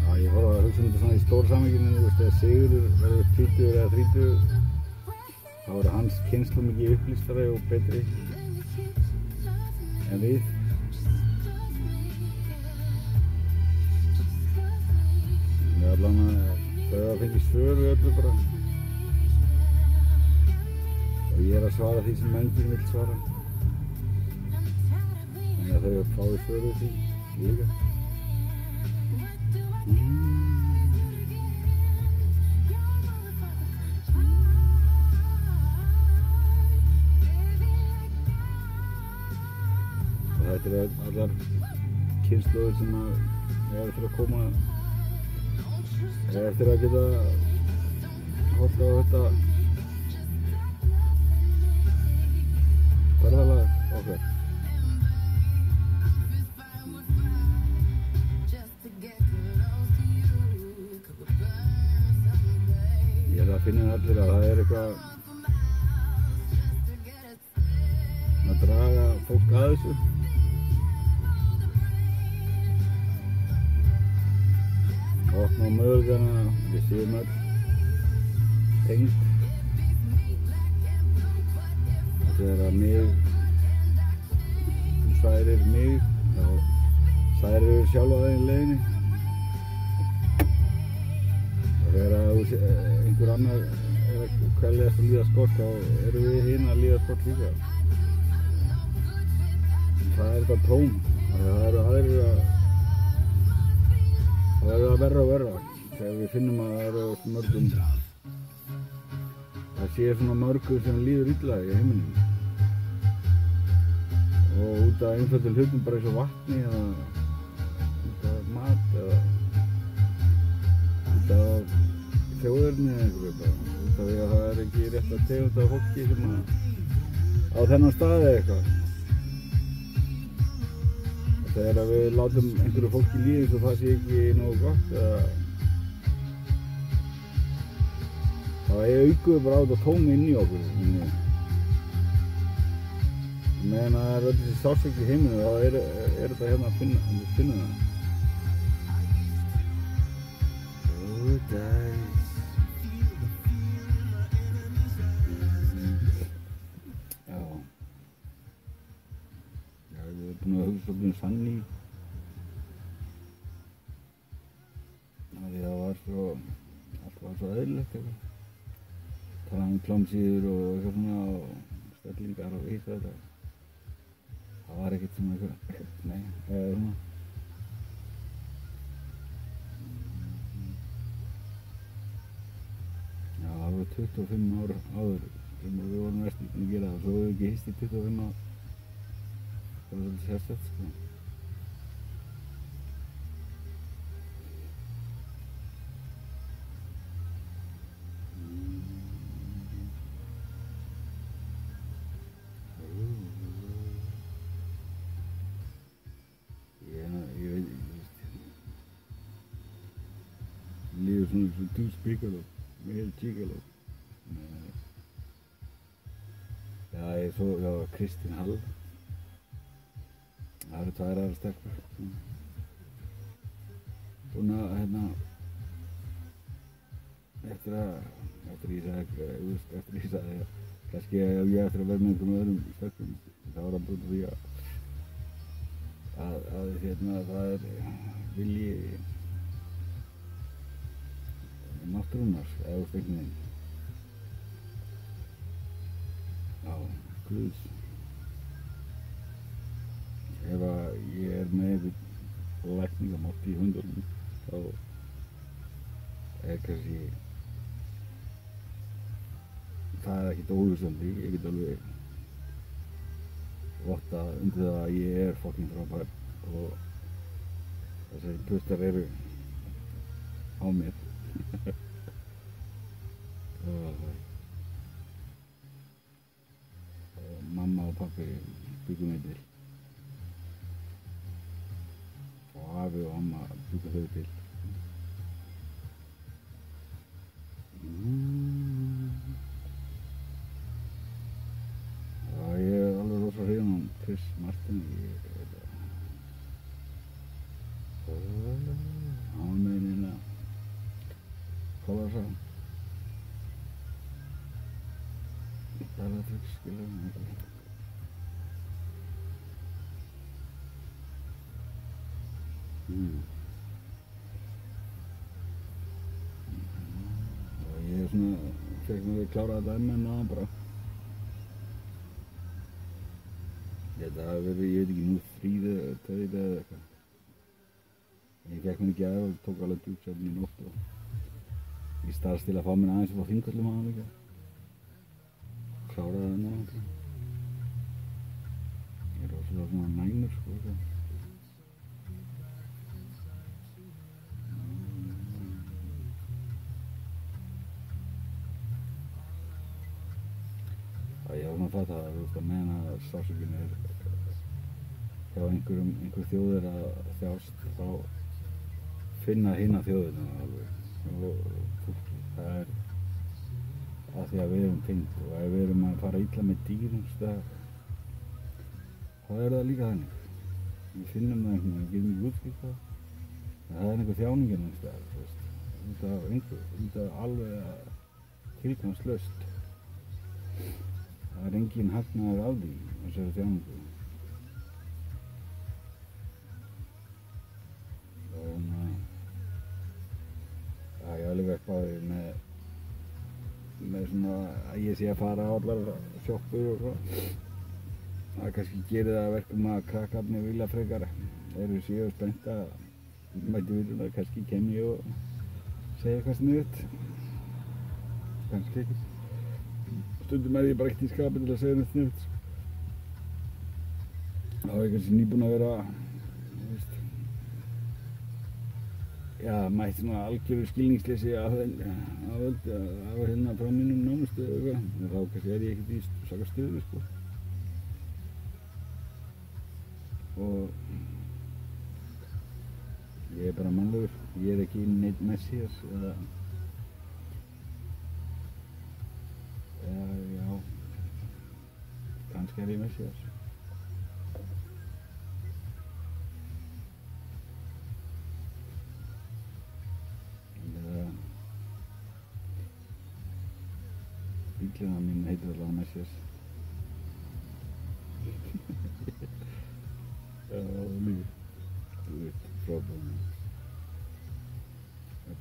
Já, ég fór að hugsa um þetta svona í stór samenginu, þú veist, þegar Sigurður verður 20 eða 30, þá verður hans kynslu mikið upplýstari og betri en við. Ég er allan að þau að fengi svör við öllu bara. Og ég er að svara því sem mennir vil svara. Að þau fái svör við því líka. Og þetta eru allar kynnslóðir sem eiga eftir að koma eiga eftir að geta horta á þetta ferðalag okkar. Ég er að finna allir að það er eitthvað að draga fólk að þessu. Mögulegana, við séum öll tengd. Þegar mig, þú særir mig, þá særir sjálfa þeim leiðinni. Og þegar að þú sé- einhver annar er að kveljast að líða skort, þá erum við hinn að líða skort líka. Það er þetta tóm. Það eru aðrir að það verður að verra og verra þegar við finnum að það eru svo mörgum það sé svona mörgum sem líður illa í heiminum. Og út af einföldum hlutum bara eins og vatni eða út af mat eða út af þjóðurni eða bara. Út af því að það er ekki rétt að tegunda fólki sem að á þennan staði eitthvað. Þegar við látum einhverju fólki líða eins og það sé ekki nógu gott eða aukum við bara á þetta tómi inn í okkur meðan að það er öll þessi sársöki í heiminu þá er, er þetta hérna að finna, að finna það Já Já, ég er búinn að hugsa svolítið um Sanni. Það var svo, allt var svo eðlilegt eitthvað. Talað klámsýður og eitthvað svona og stellingar og hitt og þetta. Það var ekkert svona eitthvað, nei, eða svona. Já, það voru 25 ár áður sem við vorum búin að gera það, svo hefur við ekki hist í 25 ár. Það var svolítið sérstætt sko. Svo, já, Kristín Hall. Það eru tvær aðra stelpur. Búin að, hérna, eftir að, eftir ég sagði, eh, eftir ég sagði að kannski ef ég eftir að vera með einhverjum öðrum stökkum, þá er það bara því að, að, að hérna, það er vilji náttúrunar, eða þú veist Guðs. Ef að ég er með lækningamátt í hundunum, þá er kannski það er ekkert óljósandi, ég get alveg votta undir það að ég er fokkin frábær og þessari pustar eru á mér og, og pappi byggum mig til og afi og amma byggum þau til Mm. Já, ég er alveg rosa hrifin um Chris Martin. Ég er Hann var með hérna það? Bellatrix, skilur við ekki. Mm. Og ég er svona, fekk mér að klára þetta enn en aðan bara. Þetta hafi verið, ég veit ekki, nú þrýði eða tveið eða eitthvað. Ég fekk mér ekki að og tók alveg djúpsefni í nótt og ég starfst til að fá mér aðeins upp á þingvöldum aðan líka. Kláraði það náttúrulega. Ég er rosalega svona nænur sko. Eitthvað. að ég var svona að fatta að þú veist að meðan að sásökin er hjá einhverjum, einhver þjóð er að þjást þá finna hinna þjóðina alveg. Og það er að því að við erum tengd og ef við erum að fara illa með dýrum þá er það líka þannig. Við finnum það einhvern veginn, við getum ekki útskipt það. Það er einhver þjáningin af einhver, út af alveg tilkvæmslaust það er engin hagnaður á því þessari þjáningu hérna það er alveg eitthvað með með svona að ég sé að fara á allar sjoppur og svona. Það kannski gerir það að verkum að krakkarnir vilja frekar. Eru séu spennt að mæti viljum að kannski kem ég og segja eitthvað sniðut kannski ekki stundum er ég bara ekkert í skapi til að segja neitt þá er ég kannski nýbúinn að vera þú veist já, mætt svona algjöru skilningsleysi af af völd af hérna frá mínum nánustu eða eitthvað en þá kannski er ég ekkert í svaka stuðu sko. Og ég er bara mannlegur ég er ekki neitt messias eða eða já kannski er ég messias eða bílina mín heitir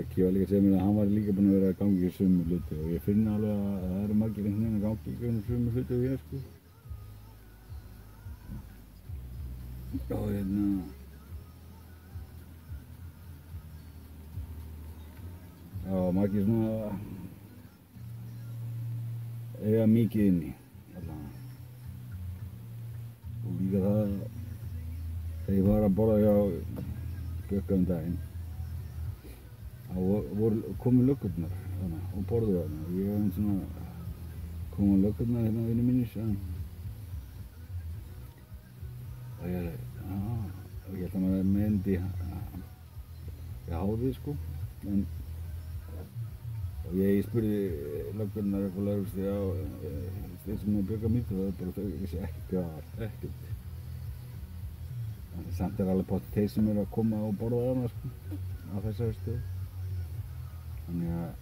Björki var líka að segja mér að hann var líka búinn að vera að gangi í sömu hluti og ég finn alveg að það eru margir einhvern veginn að gangi í sömu hluti og ég sko. Og hérna, já, margir svona eiga mikið inni allavega. Og líka það þegar ég var að borða hjá Björka um daginn þá komu löggurnar og borðuðu þarna. Og ég einn svona komu löggurnar hérna vinnu sagði hann. og ég er og ég held að maður meðindi ég háði sko. En og ég spurði löggurnar eitthvað lögursti á þeir sem er bjöka mýtt og það bara þau vissi ekkert. En samt er alveg potið þeir sem eru að koma og borða þarna sko á þessari stöðu þannig að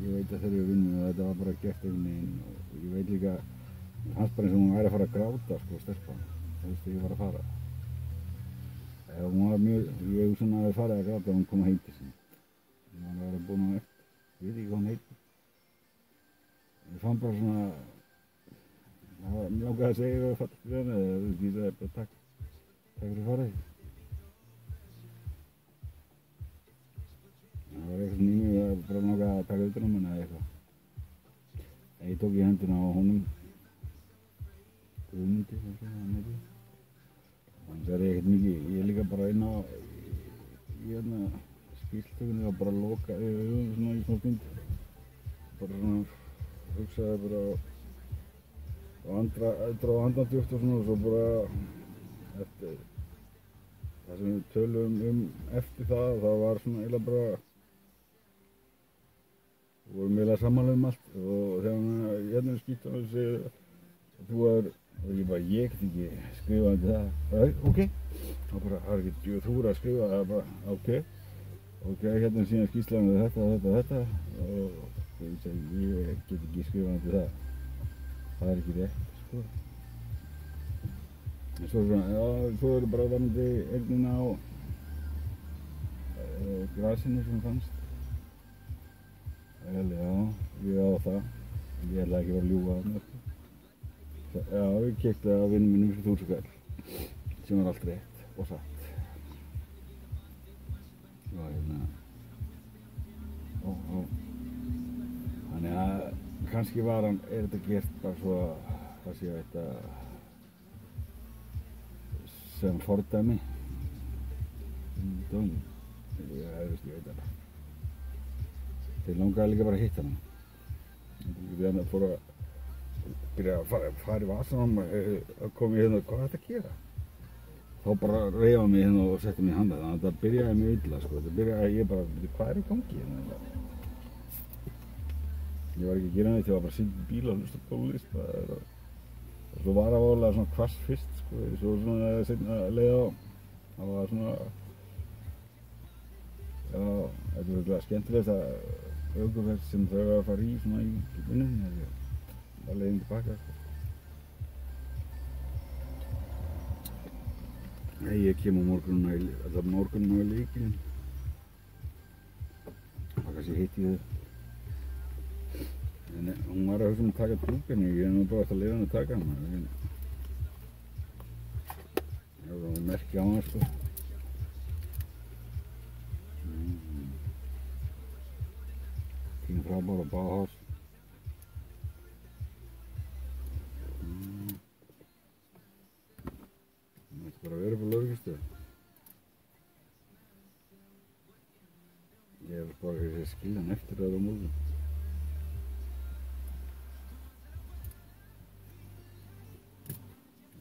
ég veit að þeir eru vinnum og þetta var bara gert einhvern veginn og ég veit líka, hans bara eins og hún væri að fara að gráta, sko, stelpan, þú veist, ég var að fara. Ef hún var mjög, ég hef svona að fara að gráta og hún kom að heiti sinni. Hún var að vera búin á eftir, ég veit ekki hvað hún heitir. Ég fann bara svona, það var, mér langaði að segja að fatta fyrir henni, eða þú veist, ég sagði bara takk, takk fyrir farið. Ég tók í hendina á honum, Guðmundi. Þannig að það er ekkert mikið, ég er líka bara inn á, í hérna, skýrtökunni og bara loka auðvitað svona í svona stund. Bara svona, hugsaði bara og andra, andra og andan djúpt og svona og svo bara eftir það sem við tölum um eftir það, það var svona eiginlega bara við vorum eiginlega samanlega um allt. Og þegar hann hérna skýttur og segir þú er, og ég bara, ég get ekki skrifað um það, ok. Og bara, það er ekki, þú er að skrifa það er bara, ok. Ok, hérna er síðan skýtslaðum við þetta, þetta, þetta. Og ég segi, ég get ekki skrifað um það. Það er ekki rétt, sko. En svo, svona, já, svo er bara varandi egnina á uh, grasinu sem fannst. Vel, já, ég á það. Ég ætla ekki að vera að þarna. sko. Já, ég kekti að vinnum minnum fyrir þúsugall, sem var allt rétt og satt. Já, hérna, ó, ó. Þannig að kannski var hann, er þetta gert bara svo að það sé þetta sem fordæmi um dögum ég hefðist ég veit það þeir langaði líka bara að hitta hann. Við hann að fóra byrja að fara, fara í vasanum að koma í hérna, hvað er þetta að gera? Þá bara reyfa mig hérna og setja mig í handa þannig að þetta byrjaði mjög illa sko. þetta byrjaði að ég bara, "Bíddu, hvað er í gangi hérna? Ég var ekki að gera neitt, ég var bara að sitja í bíl og hlusta það að og svo var það voðalega svona hvass fyrst sko, svo svona setna leið á það var svona já, þetta svona skemmtilegt að auðvitað sem þau eru að fara í svona í það er leiðin tilbaka sko. Nei, ég kem á morgununa í, alltaf morgununa í leikinn það kannski hitti ég þau En hún var að hugsa um að taka dúkinu, ég er nú bara alltaf leiðan að taka. En... Ég var merkja á hana sko. Frábár og báhás. Mm. Hún ætti bara vera på löggistu. Ég er bara að skilja hann eftir það á morgun.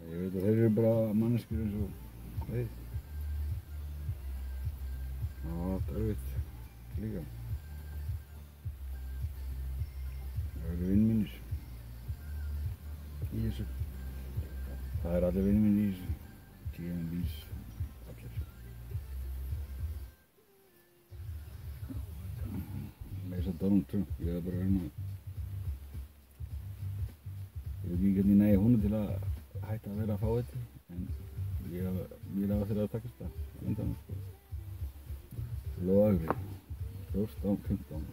Ég veit að þeir eru bara manneskjur eins og Donald Trump, ég er bara að að Ég veit ekki hvernig næði húnu til að hætta að vera að fá þetta en ég hef mér á þeirra að takast það undan sko. Lóagri 14, 15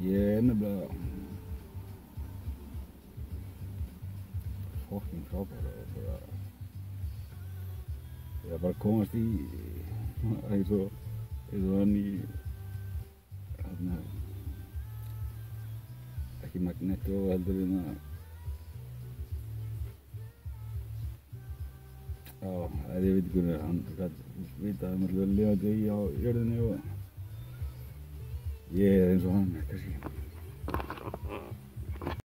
Ég er nefnilega fokkin frábæra og bara ég er bara að komast í eins og eins og hann í hérna ekki Magneto heldur en að Já, er ég veit ekki hvernig hann gæti vita að er lifandi í á jörðinni og ég er eins og hann, kannski.